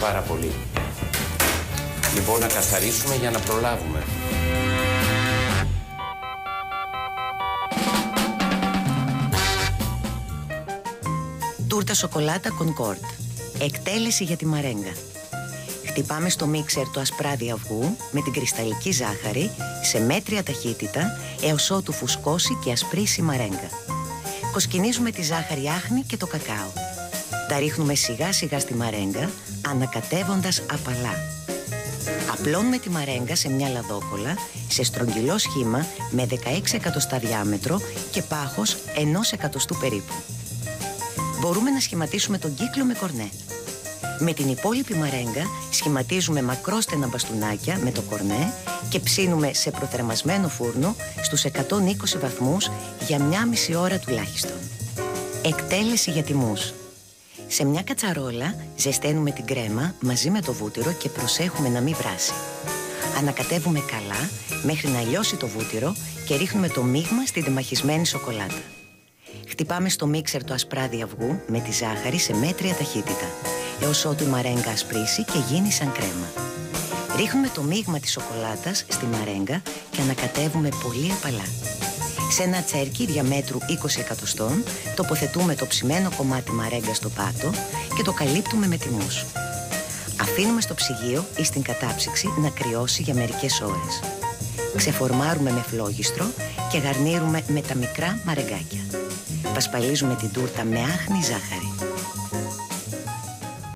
πάρα πολύ. Λοιπόν, να καθαρίσουμε για να προλάβουμε. Τούρτα σοκολάτα Concord. Εκτέλεση για τη μαρέγκα. Χτυπάμε στο μίξερ το ασπράδι αυγού με την κρυσταλλική ζάχαρη σε μέτρια ταχύτητα έως ότου φουσκώσει και ασπρίσει η μαρέγκα. Κοσκινίζουμε τη ζάχαρη άχνη και το κακάο. Τα ρίχνουμε σιγά σιγά στη μαρέγκα ανακατεύοντας απαλά. Απλώνουμε τη μαρέγκα σε μια λαδόκολα σε στρογγυλό σχήμα με 16 εκατοστά διάμετρο και πάχος ενός εκατοστού περίπου. Μπορούμε να σχηματίσουμε τον κύκλο με κορνέ. Με την υπόλοιπη μαρέγκα σχηματίζουμε μακρόστενα μπαστούνάκια με το κορνέ και ψήνουμε σε προθερμασμένο φούρνο στους 120 βαθμούς για μια μισή ώρα τουλάχιστον. Εκτέλεση για τιμούς. Σε μια κατσαρόλα ζεσταίνουμε την κρέμα μαζί με το βούτυρο και προσέχουμε να μην βράσει. Ανακατεύουμε καλά μέχρι να λιώσει το βούτυρο και ρίχνουμε το μείγμα στη δημαχισμένη σοκολάτα. Χτυπάμε στο μίξερ το ασπράδι αυγού με τη ζάχαρη σε μέτρια ταχύτητα έως ότου η μαρέγκα ασπρίσει και γίνει σαν κρέμα. Ρίχνουμε το μείγμα της σοκολάτας στη μαρέγκα και ανακατεύουμε πολύ απαλά. Σε ένα τσέρκι διαμέτρου 20 εκατοστών τοποθετούμε το ψημένο κομμάτι μαρέγκα στο πάτο και το καλύπτουμε με τιμούς. Αφήνουμε στο ψυγείο ή στην κατάψυξη να κρυώσει για μερικές ώρες. Ξεφορμάρουμε με φλόγιστρο και γαρνίρουμε με τα μικρά μαρεγκάκια. Πασπαλίζουμε την τούρτα με άχνη ζάχαρη.